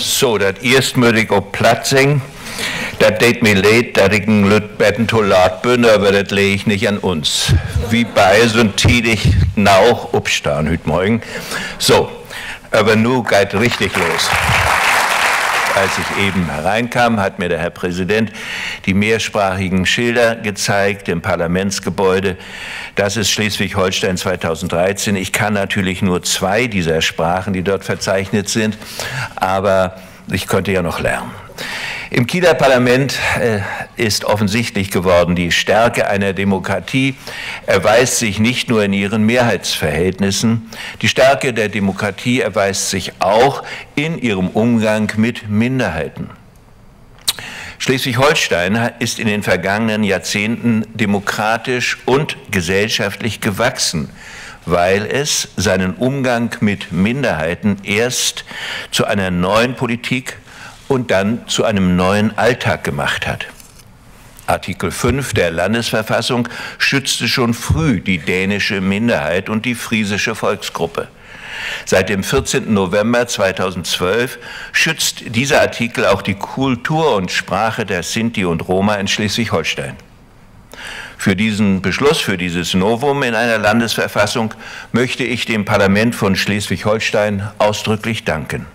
So, das erstmöglich auf Platzing. Das tät mir leid, dass ich ein Lütbetten to lat bin, aber das lege ich nicht an uns. Wie bei so ein tidig Nauch upstaan heute Morgen. So, aber nu geht richtig los. Als ich eben hereinkam, hat mir der Herr Präsident die mehrsprachigen Schilder gezeigt im Parlamentsgebäude. Das ist Schleswig-Holstein 2013. Ich kann natürlich nur zwei dieser Sprachen, die dort verzeichnet sind, aber ich könnte ja noch lernen. Im Kieler Parlament äh, ist offensichtlich geworden, die Stärke einer Demokratie erweist sich nicht nur in ihren Mehrheitsverhältnissen, die Stärke der Demokratie erweist sich auch in ihrem Umgang mit Minderheiten. Schleswig-Holstein ist in den vergangenen Jahrzehnten demokratisch und gesellschaftlich gewachsen, weil es seinen Umgang mit Minderheiten erst zu einer neuen Politik und dann zu einem neuen Alltag gemacht hat. Artikel 5 der Landesverfassung schützte schon früh die dänische Minderheit und die friesische Volksgruppe. Seit dem 14. November 2012 schützt dieser Artikel auch die Kultur und Sprache der Sinti und Roma in Schleswig-Holstein. Für diesen Beschluss, für dieses Novum in einer Landesverfassung möchte ich dem Parlament von Schleswig-Holstein ausdrücklich danken.